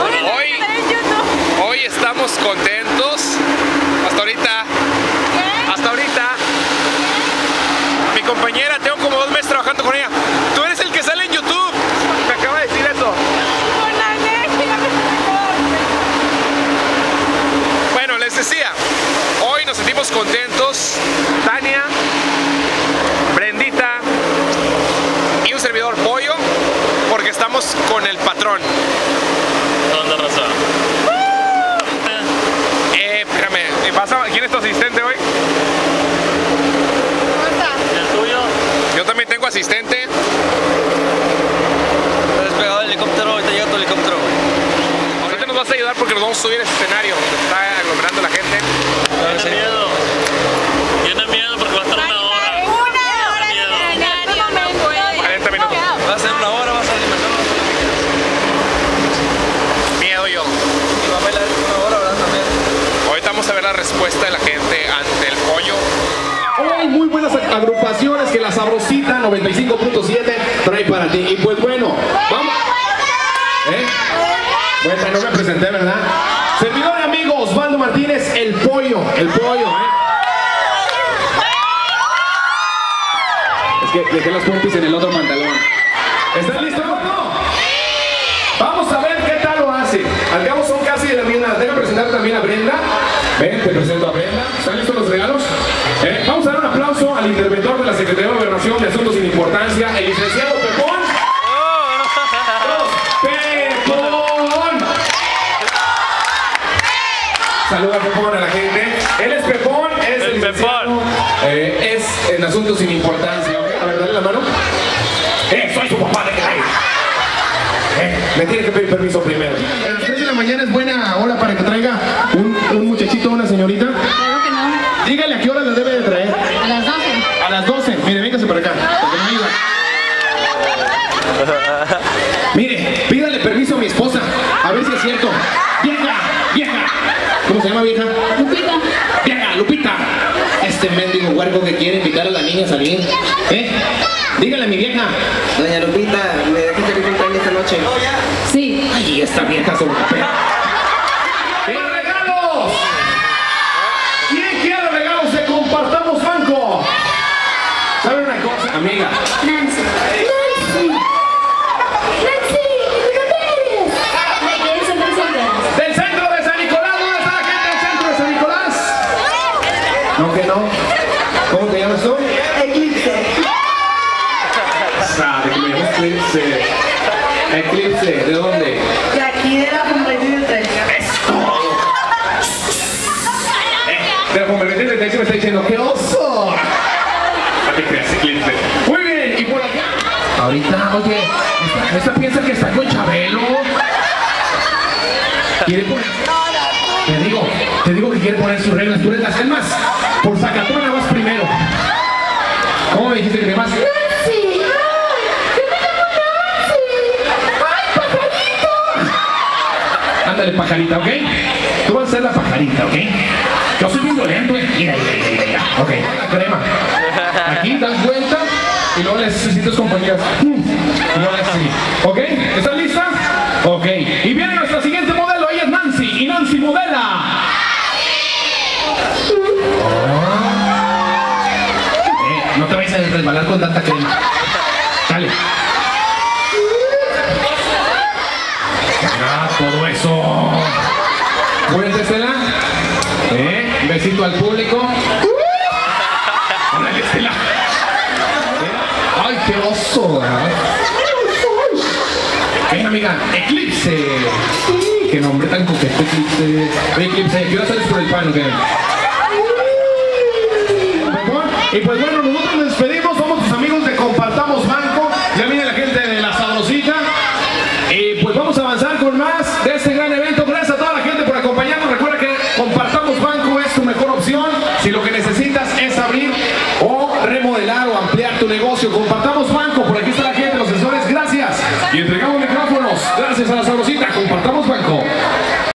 Hoy, hoy estamos contentos. Hasta ahorita. Hasta ahorita. Mi compañera, tengo como dos meses trabajando con ella. Tú eres el que sale en YouTube. Me acaba de decir eso. Bueno, les decía, hoy nos sentimos contentos. Tania, Brendita y un servidor Pollo, porque estamos con el patrón. Eh, espérame, ¿y pasa- ¿quién es tu asistente hoy? ¿Y el tuyo? Yo también tengo asistente. Está despegado el helicóptero, ahorita llega tu helicóptero. Ahorita nos vas a ayudar porque nos vamos a subir a ese escenario donde está aglomerando la gente. Tiene miedo. Tiene miedo porque va a estar una hora. 40 minutos. Va a ser una hora, va a salir mejor. Miedo yo. Y va a bailar una hora, ¿verdad? También. Ahorita vamos a ver la respuesta de la gente ante el pollo. Hoy muy buenas agrupaciones que la Sabrosita 95.7 trae para ti. Y pues bueno, vamos. ¿Eh? Bueno, no me presenté, ¿verdad? Servidor y amigo Osvaldo Martínez, el pollo, el pollo, ¿eh? Es que dejé las pompis en el otro pantalón. ¿Están listos? Vamos a ver qué tal lo hace. Al cabo son casi de la misma. Déjame presentar también a Brenda. Ven, te presento a Brenda. ¿Están listos los regalos? Eh, Vamos a dar un aplauso al interventor de la Secretaría de Gobernación de Asuntos sin Importancia, el licenciado Pepón. ¡Pepón! Saluda Pepón a la gente. Él es Pepón, es el, Pepón. eh, es en Asuntos sin Importancia. A ver, dale la mano. Eh, soy su papá de calle. Eh, me tiene que pedir permiso primero. A las 3 de la mañana es buena hora para que traiga un, un muchachito o una señorita. Que. Dígale a qué hora le debe de traer. A las 12. A las 12. Mire, véngase para acá. Porque no ayuda. Mire, pídale permiso a mi esposa. A ver si es cierto. Vieja, vieja. ¿Cómo se llama vieja? Lupita. Vieja, Lupita. Este mendigo huerco que quiere invitar a la niña a salir. ¿Eh? Dígale a mi vieja. Doña Lupita, ¿me dejas salir con Tania esta noche? Sí. Ay, esta vieja europea. ¡Quiero regalos! ¿Quién quiere regalos de Compartamos Banco? ¿Sabe una cosa, amiga? Nancy. Nancy. Nancy. ¿De dónde eres? De aquí del centro central. ¡Del centro de San Nicolás! ¿Dónde está la gente del centro de San Nicolás? No, que no. ¿Cómo te llamas tú? Eclipse. Sabe que me llamo Eclipse. Eclipse, ¿de dónde? De aquí de la Fundación de Tres. Eh, de la convergencia de Texas me está diciendo ¡Qué oso! No te creas, Eclipse. Muy bien, y por acá. Ahorita, oye, esta, esta piensa que está con Chabelo. Quiere poner. Te digo, te digo que quiere poner sus reglas. Tú eres las más. Pajarita, ¿ok? Tú vas a ser la pajarita, ¿ok? Yo soy bien violento, ¿eh? Mira, mira, mira, mira. Ok, crema. Aquí das vuelta y luego le necesitas compañías. Y haces así. ¿Ok? ¿Estás lista? Ok. Y viene nuestra siguiente modelo, ella es Nancy. Y Nancy modela. Eh, no te vayas a resbalar con tanta crema. Dale. Todo eso. Cuéntesela. ¿Eh? Besito al público. Órale, Estela. ¿Eh? Ay, qué oso. Ven, amiga, Eclipse. Sí, qué nombre tan coqueto, Eclipse. Eclipse, ¿qué vas a hacer por el pan, o qué? Y pues bueno. tu negocio, compartamos.